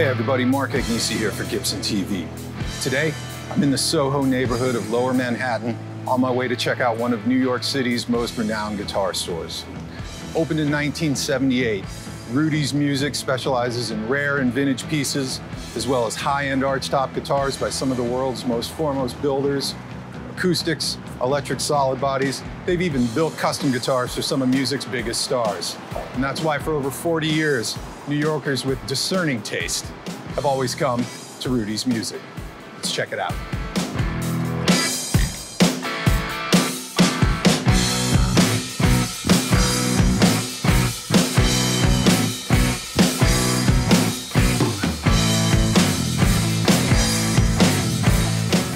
Hey everybody, Mark Agnesi here for Gibson TV. Today, I'm in the Soho neighborhood of Lower Manhattan on my way to check out one of New York City's most renowned guitar stores. Opened in 1978, Rudy's Music specializes in rare and vintage pieces, as well as high-end archtop guitars by some of the world's most foremost builders, acoustics, electric solid bodies. They've even built custom guitars for some of music's biggest stars. And that's why for over 40 years, New Yorkers with discerning taste have always come to Rudy's Music. Let's check it out.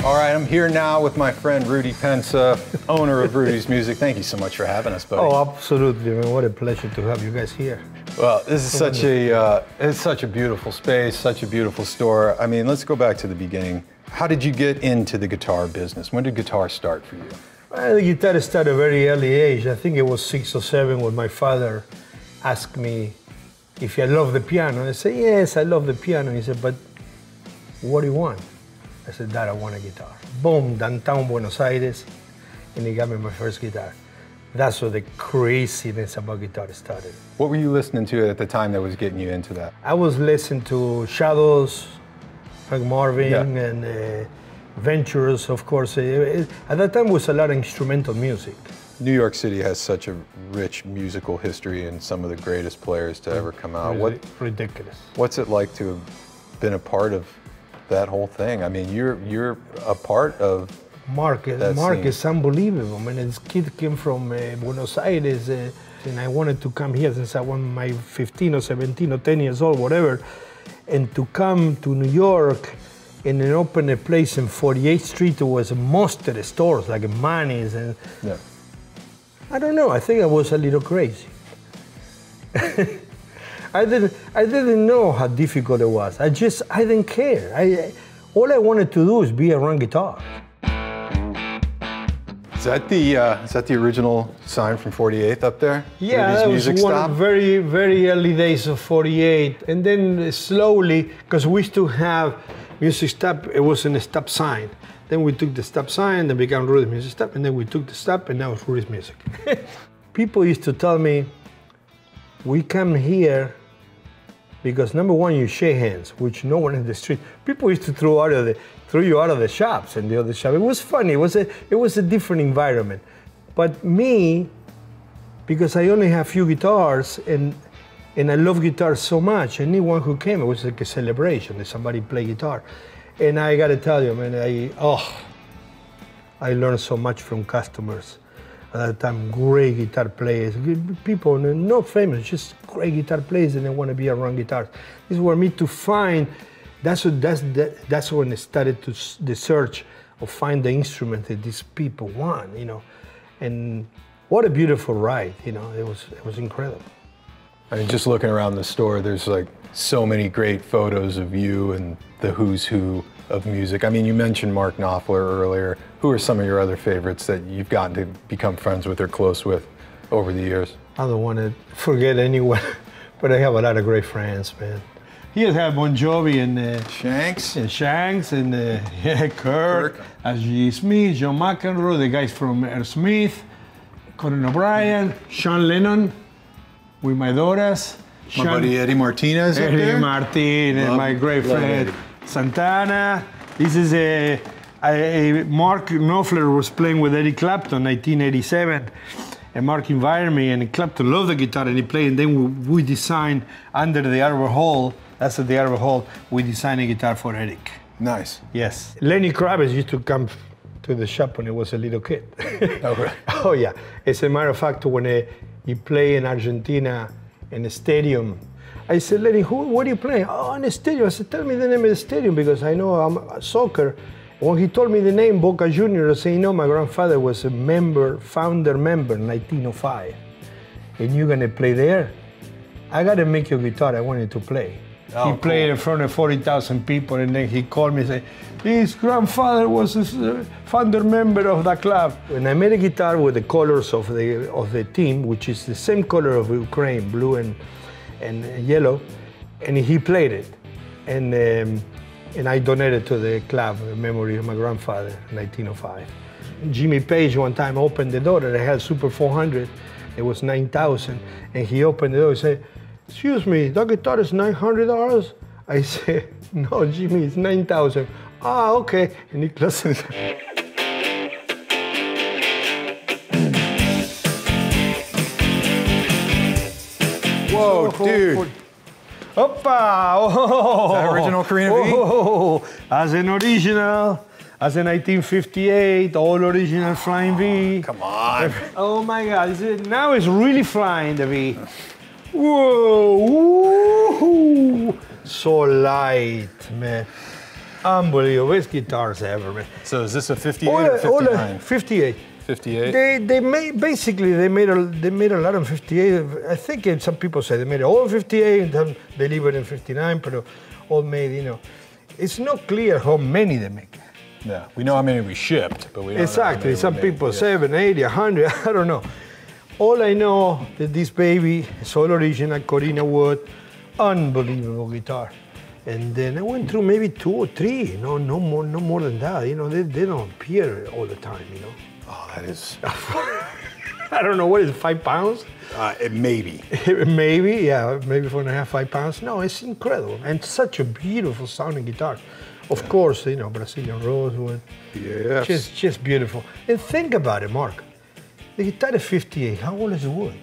All right, I'm here now with my friend Rudy Pensa, owner of Rudy's Music. Thank you so much for having us, buddy. Oh, absolutely. What a pleasure to have you guys here. Well, this is such a uh, it's such a beautiful space, such a beautiful store. I mean, let's go back to the beginning. How did you get into the guitar business? When did guitar start for you? Well, the guitar started at a very early age. I think it was six or seven when my father asked me if I love the piano. I said, yes, I love the piano. He said, but what do you want? I said, Dad, I want a guitar. Boom, downtown Buenos Aires, and he got me my first guitar. That's where the craziness about guitar started. What were you listening to at the time that was getting you into that? I was listening to Shadows, Hank Marvin, Yeah. and uh, Ventures, of course. It- at that time, was a lot of instrumental music. New York City has such a rich musical history and some of the greatest players to ever come out. What ridiculous. what's it like to have been a part of that whole thing? I mean, you're you're a part of Mark, That Mark scene. is unbelievable. I mean, this kid came from uh, Buenos Aires, uh, and I wanted to come here since I was my 15 or 17 or 10 years old, whatever. And to come to New York and then open a place in 48th Street, there was most of the stores, like Manny's, and yeah. I don't know. I think I was a little crazy. I didn't. I didn't know how difficult it was. I just. I didn't care. I. All I wanted to do is be around guitar. Is that the uh, is that the original sign from 48th up there? Yeah, that was music one stop? very, very early days of 48. And then slowly, because we used to have music stop, it was in a stop sign. Then we took the stop sign, then became Rudy's Music Stop, and then we took the stop, and now it's Rudy's Music. People used to tell me, we come here because number one, you shake hands, which no one in the street. People used to throw out of the throw you out of the shops and the other shop. It was funny. It was a it was a different environment. But me, because I only have few guitars and and I love guitars so much, anyone who came, it was like a celebration that somebody play guitar. And I gotta tell you, man, I oh I learned so much from customers. At that time, great guitar players, people, not famous, just great guitar players, and they want to be around guitars. This was me to find. That's what, that's that, that's when I started to the search of find the instrument that these people want, you know, and what a beautiful ride, you know. It was it was incredible. I mean, just looking around the store, there's like so many great photos of you and the who's who of music. I mean, you mentioned Mark Knopfler earlier. Who are some of your other favorites that you've gotten to become friends with or close with over the years? I don't want to forget anyone, but I have a lot of great friends, man. Here I have Bon Jovi and. Uh, Shanks? and Shanks and uh, yeah, Kirk, Kirk. Ashley Smith, John McEnroe, the guys from Aerosmith, Conan O'Brien, Sean Lennon with my daughters. My buddy Eddie Martinez up Eddie there? Martin Love- my great friend Eddie. Santana. This is a, a, a Mark Knopfler was playing with Eddie Clapton, 1987. And Mark invited me, and Clapton loved the guitar, and he played. And then we, we designed under the Albert Hall. That's at the Albert Hall. We designed a guitar for Eric. Nice. Yes. Lenny Kravitz used to come to the shop when he was a little kid. Oh, really? Oh, yeah. As a matter of fact, when uh, he played in Argentina in a stadium, I said, Lenny, who, what are you playing? Oh, in a stadium. I said, tell me the name of the stadium because I know I'm a soccer. When he told me the name, Boca Juniors, I said, you know, my grandfather was a member, founder member 1905. And you're to play there? I got to make your guitar. I wanted to play. Oh, he played in front of 40,000 people, and then he called me and said, His grandfather was a founder member of the club. And I made a guitar with the colors of the, of the team, which is the same color of Ukraine, blue and, and yellow, and he played it. and um, and I donated to the club in memory of my grandfather in 1905. Jimmy Page one time opened the door and I had Super 400. It was 9,000, and he opened the door and said, "Excuse me, that guitar is 900 dollars." I say, "No, Jimmy, it's 9,000." Ah, okay, and he closed it. Whoa, dude. Opa! Oh, that original Korina V? Oh, as an original, as a 1958, all original Flying V. Come on. Oh my God! Now it's really flying the V. Whoa! So light, man. Unbelievable. Best guitars ever, man. So is this a 58 All or the- all the- 59? 58. 58? They they made basically they made a they made a lot of 58. I think it- some people say they made it all 58 and then delivered in 59, but uh, all made you know. It's not clear how many they make. Yeah, we know how many we shipped, but we don't know Exactly. Some made. people seven, 80, 100. I don't know. All I know that this baby is all original Korina Wood, unbelievable guitar. And then I went through maybe two or three. No, no more, no more than that. You know, they, they don't appear all the time. You know. Oh, that is, I don't know what is it, five pounds. uh, maybe. maybe, yeah, maybe four and a half, five pounds. No, it's incredible and such a beautiful sounding guitar. Of course, you know Brazilian rosewood. Yes. Just, just beautiful. And think about it, Mark. The guitar is 58. How old is the wood?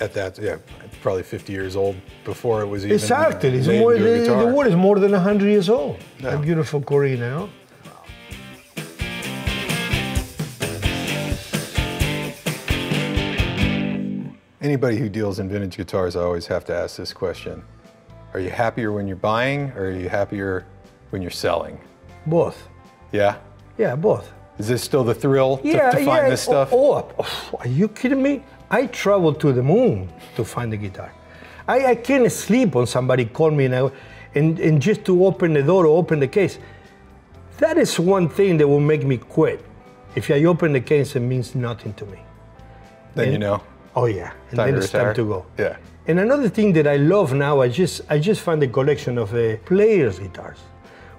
At that, yeah, probably 50 years old before it was even Exactly. It's more, the, the wood is more than 100 years old. Yeah. A beautiful Korina, no? Anybody who deals in vintage guitars, I always have to ask this question. Are you happier when you're buying or are you happier when you're selling? Both. Yeah? Yeah, both. Is this still the thrill to, yeah, to find yeah. this stuff? Oh, oh, are you kidding me? I traveled to the moon to find the guitar. I, I can't sleep when somebody call me and, I, and, and just to open the door or open the case. That is one thing that will make me quit. If I open the case, it means nothing to me. then you know. Oh yeah, and Time then to it's time to go. Yeah. And another thing that I love now, I just I just found a collection of uh, players' guitars.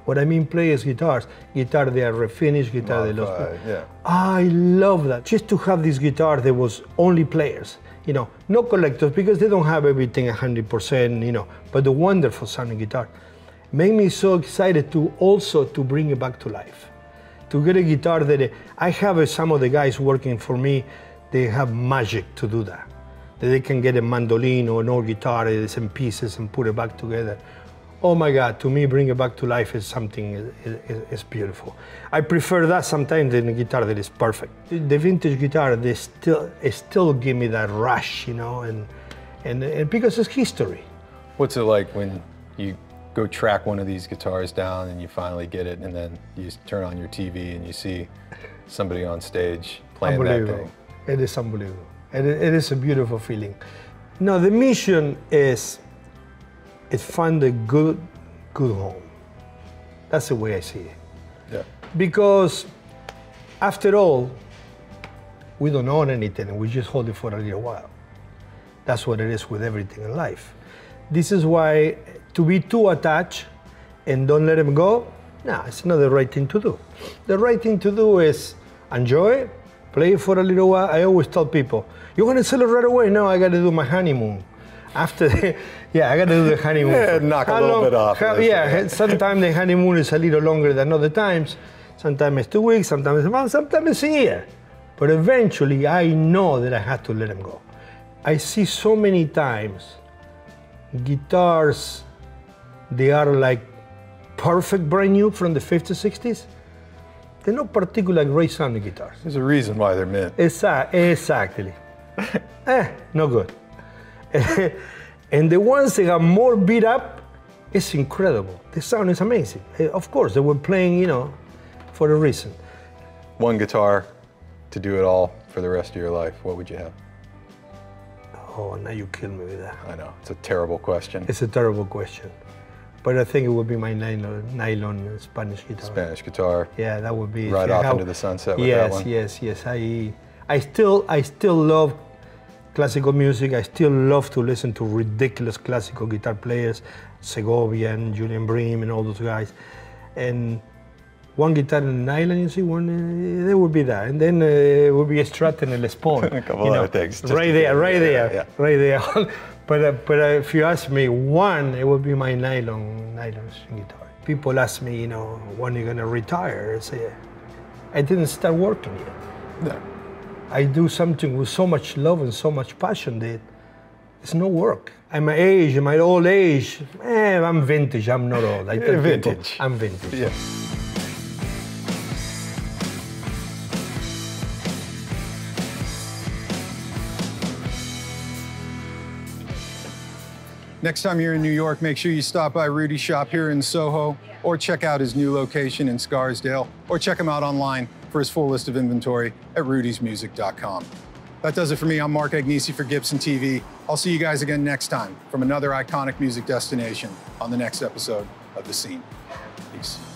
What I mean, play players' guitars, guitar they are refinished, guitar they lost. Yeah. I love that. Just to have this guitar that was only players, you know, no collectors because they don't have everything 100%, you know, but the wonderful sounding guitar made me so excited to also to bring it back to life. To get a guitar that I have some of the guys working for me, they have magic to do that. That they can get a mandolin or an old guitar in pieces and put it back together. Oh my God, to me, bring it back to life is something is, is, is beautiful. I prefer that sometimes than a guitar that is perfect. The- vintage guitar, they still, it still give me that rush, you know, and, and, and because it's history. What's it like when you go track one of these guitars down and you finally get it and then you turn on your TV and you see somebody on stage playing that thing? It is unbelievable. It, it is a beautiful feeling. No, the mission is is find a good good home. That's the way I see it. Yeah. Because after all, we don't own anything and we just hold it for a little while. That's what it is with everything in life. This is why to be too attached and don't let them go, no, it's not the right thing to do. The right thing to do is enjoy it, play it for a little while. I always tell people, you're gonna sell it right away? No, I gotta do my honeymoon. After, the, yeah, I gotta do the honeymoon. Yeah, knock a little long- bit off how- yeah, sometimes the honeymoon is a little longer than other times. Sometimes it's two weeks, sometimes it's a month, sometimes it's a year. But eventually, I know that I have to let them go. I see so many times guitars, they are like perfect brand new from the 50s, 60s. They're not particularly great sounding guitars. There's a reason why they're mint. Exa- exactly. eh, no good. and the ones that are more beat up, it's incredible. The sound is amazing. Eh, Of course, they were playing, you know, for a reason. One guitar to do it all for the rest of your life. What would you have? Oh, now you kill me with that. I know it's a terrible question. It's a terrible question. But I think it would be my nylon, nylon Spanish guitar. Spanish guitar. Yeah, that would be. Right off into the sunset with yes, that one. Yes, yes, I, I still, I still love classical music. I still love to listen to ridiculous classical guitar players, Segovia and Julian Bream and all those guys. And one guitar in an island, you see, one uh, there would be that, and then uh, it would be a Strat and a Les Paul. a couple you know, things. right there, right there, yeah. right there. but uh, but uh, if you ask me one, it would be my nylon nylon string guitar. People ask me, you know, when are you gonna retire? I say, I didn't start working yet. No. I do something with so much love and so much passion that it's no work. At my age, at my old age, eh, I'm vintage. I'm not old. I tell people, Vintage. I'm vintage. Yeah. Next time you're in New York, make sure you stop by Rudy's shop here in Soho or check out his new location in Scarsdale or check him out online for his full list of inventory at rudysmusic.com. That does it for me. I'm Mark Agnesi for Gibson TV. I'll see you guys again next time from another iconic music destination on the next episode of The Scene. Peace.